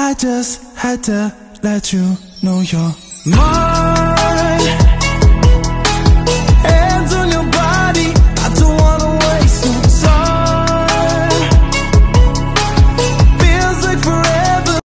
I just had to let you know you're more